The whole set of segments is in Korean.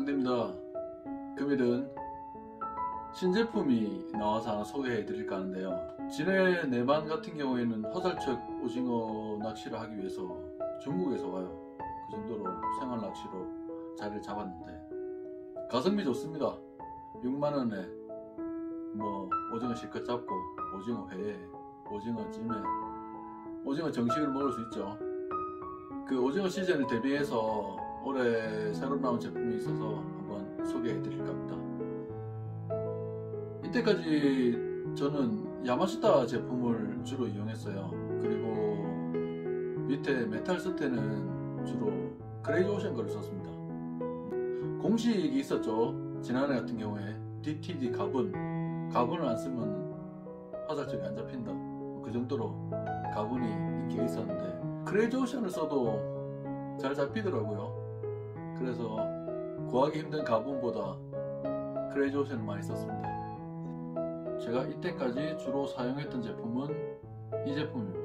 상대입니다. 금일은 신제품이 나와서 하나 소개해 드릴까 하는데요. 진해 내반 같은 경우에는 화살척 오징어 낚시를 하기 위해서 중국에서 와요. 그 정도로 생활 낚시로 자리를 잡았는데 가성비 좋습니다. 6만원에 뭐 오징어 실컷 잡고 오징어 회에 오징어 찜에 오징어 정식을 먹을 수 있죠. 그 오징어 시즌을 대비해서 올해 새로 나온 제품이 있어서 한번 소개해 드릴까 합니다. 이때까지 저는 야마시타 제품을 주로 이용했어요. 그리고 밑에 메탈 슷테는 주로 크레이지 오션 거를 썼습니다. 공식이 있었죠. 지난해 같은 경우에 DTD 가분, 가분을 안 쓰면 화살촉이 안 잡힌다. 그 정도로 가분이 인기가 있었는데 크레이지 오션을 써도 잘 잡히더라고요. 그래서 구하기 힘든 가분보다 크레이지 오션을 많이 썼습니다. 제가 이때까지 주로 사용했던 제품은 이 제품입니다.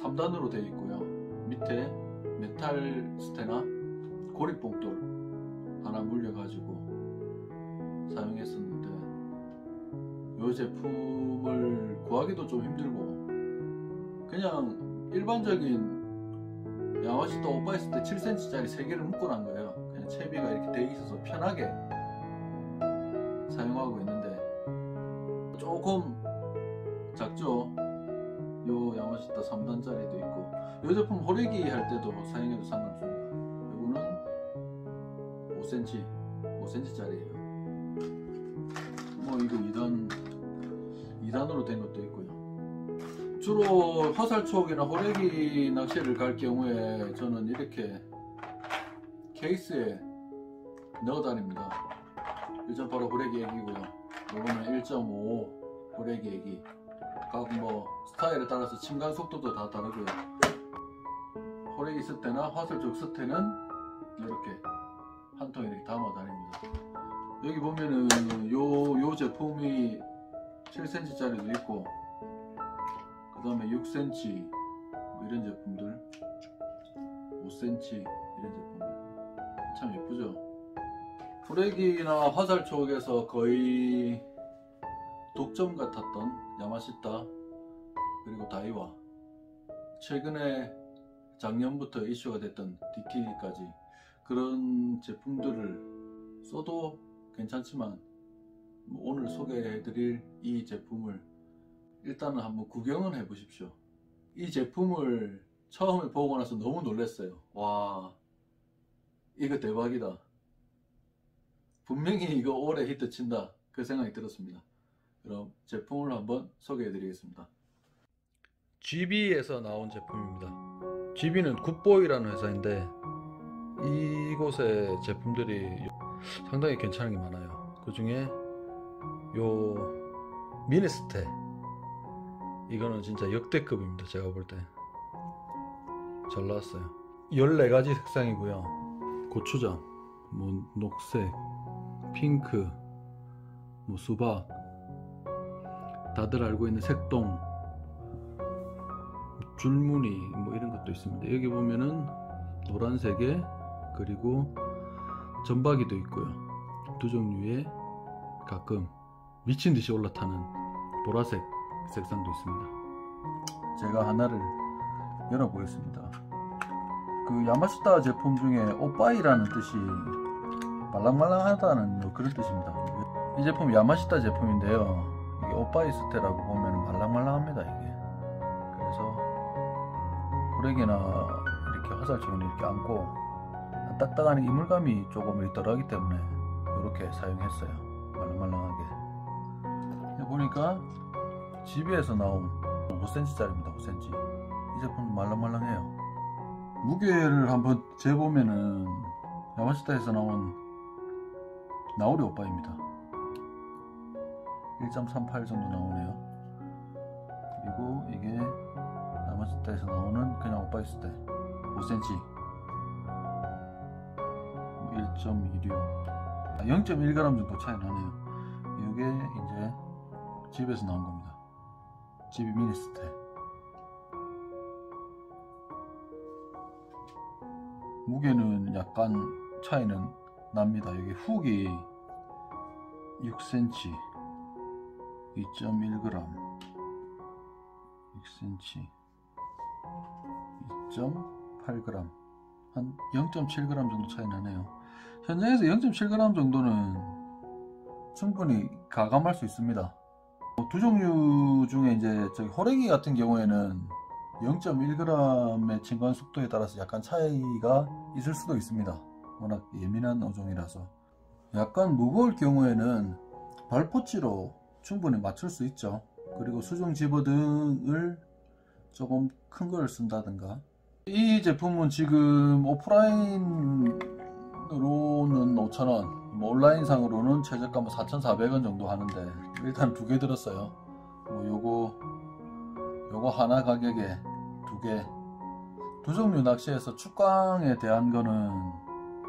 3단으로 되어 있고요. 밑에 메탈 슷테나 고리봉돌 하나 물려가지고 사용했었는데 이 제품을 구하기도 좀 힘들고 그냥 일반적인 야마시타 오빠 있을 때 7cm짜리 3개를 묶어놓은 거예요. 그냥 채비가 이렇게 되어 있어서 편하게 사용하고 있는데 조금 작죠. 요 야마시타 3단짜리도 있고 이 제품 호래기 할 때도 사용해도 상관없습니다. 이거는 5cm, 5cm짜리예요. 뭐 이거 2단, 2단으로 된 것도 있고요. 주로 화살촉이나 호래기 낚시를 갈 경우에 저는 이렇게 케이스에 넣어 다닙니다. 일단 바로 호래기 액이고요. 이거는 1.5 호래기 액이 각뭐 스타일에 따라서 침간 속도도 다 다르고요. 호래기 스테나 화살촉 스테는 이렇게 한통 이렇게 담아 다닙니다. 여기 보면은 요, 요 제품이 7cm짜리도 있고 그 다음에 6cm 뭐 이런 제품들 5cm 이런 제품들. 참 예쁘죠? 후레기나 화살 쪽에서 거의 독점 같았던 야마시타 그리고 다이와. 최근에 작년부터 이슈가 됐던 DT까지 그런 제품들을 써도 괜찮지만 뭐 오늘 소개해드릴 이 제품을 일단은 한번 구경은 해보십시오. 이 제품을 처음에 보고 나서 너무 놀랐어요. 와, 이거 대박이다. 분명히 이거 올해 히트 친다. 그 생각이 들었습니다. 그럼 제품을 한번 소개해 드리겠습니다. GB에서 나온 제품입니다. GB는 굿보이라는 회사인데 이곳의 제품들이 상당히 괜찮은 게 많아요. 그 중에 요 미니스테 이거는 진짜 역대급입니다. 제가 볼 때. 잘 나왔어요. 14가지 색상이고요. 고추장, 뭐 녹색, 핑크, 뭐 수박, 다들 알고 있는 색동, 줄무늬 뭐 이런 것도 있습니다. 여기 보면은 노란색에 그리고 전박이도 있고요. 두 종류의 가끔 미친 듯이 올라타는 보라색 색상도 있습니다. 제가 하나를 열어보겠습니다. 그 야마시타 제품 중에 오빠이라는 뜻이 말랑말랑하다는 뭐 그런 뜻입니다. 이 제품 야마시타 제품인데요. 이게 오빠이 스테라고 보면 말랑말랑합니다. 이게 그래서 호래기나 이렇게 화살촉은 이렇게 안고 딱딱한 이물감이 조금 덜하기 때문에 이렇게 사용했어요. 말랑말랑하게. 보니까 집에서 나온 5cm짜리입니다. 5cm. 이 제품도 말랑말랑해요. 무게를 한번 재보면은 야마시타에서 나온 나우리 오빠입니다. 1.38 정도 나오네요. 그리고 이게 야마시타에서 나오는 그냥 오빠 있을 때 5cm 1.26 0.1g 정도 차이 나네요. 이게 이제 집에서 나온 겁니다. 집이 미니스테. 무게는 약간 차이는 납니다. 여기 훅이 6cm 2.1g 6cm 2.8g 한 0.7g 정도 차이 나네요. 현장에서 0.7g 정도는 충분히 가감할 수 있습니다. 뭐두 종류 중에 이제 저기 호래기 같은 경우에는 0.1g의 진관 속도에 따라서 약간 차이가 있을 수도 있습니다. 워낙 예민한 어종이라서. 약간 무거울 경우에는 발포치로 충분히 맞출 수 있죠. 그리고 수중 집어등을 조금 큰 걸 쓴다든가. 이 제품은 지금 오프라인으로는 5,000원, 뭐 온라인 상으로는 최저가 뭐 4,400원 정도 하는데 일단 두 개 들었어요. 뭐 요거 요거 하나 가격에 두 개. 두 종류 낚시에서 축광에 대한 거는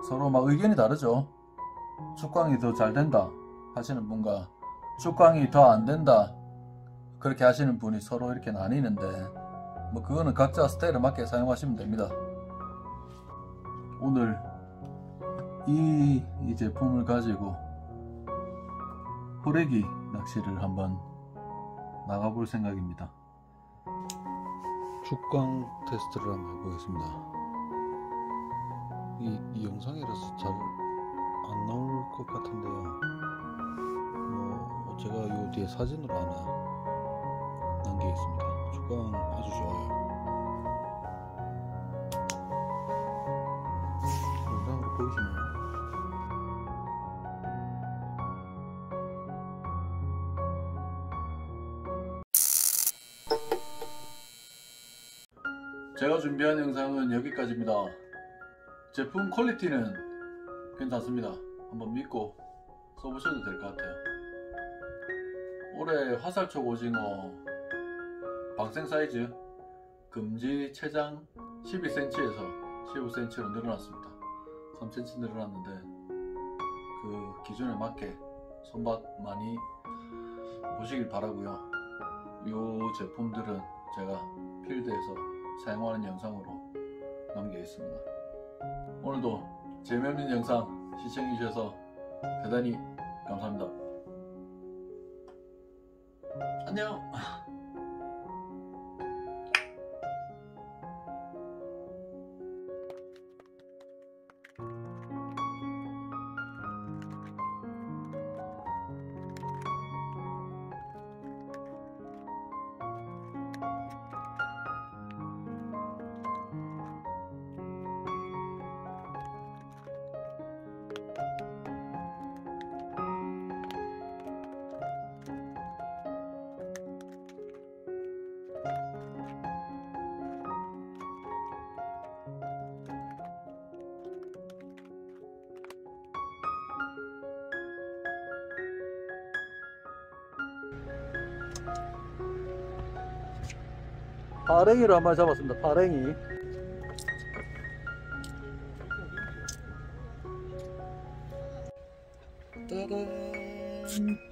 서로 막 의견이 다르죠. 축광이 더 잘 된다 하시는 분과 축광이 더 안 된다 그렇게 하시는 분이 서로 이렇게 나뉘는데 뭐 그거는 각자 스타일에 맞게 사용하시면 됩니다. 오늘 이, 이 제품을 가지고 호래기 낚시를 한번 나가볼 생각입니다. 축광 테스트를 한번 해보겠습니다. 이, 이 영상이라서 잘 안 나올 것 같은데요. 뭐 제가 요 뒤에 사진으로 하나 남기겠습니다. 축광 아주 좋아요. 제가 준비한 영상은 여기까지입니다. 제품 퀄리티는 괜찮습니다. 한번 믿고 써보셔도 될 것 같아요. 올해 화살촉 오징어 방생 사이즈 금지 체장 12cm에서 15cm로 늘어났습니다. 3cm 늘어났는데 그 기준에 맞게 손맛 많이 보시길 바라고요. 이 제품들은 제가 필드에서 사용하는 영상으로 남기겠습니다. 오늘도 재미없는 영상 시청해주셔서 대단히 감사합니다. 안녕! 파랭이를 한 마리 잡았습니다. 파랭이. 따단.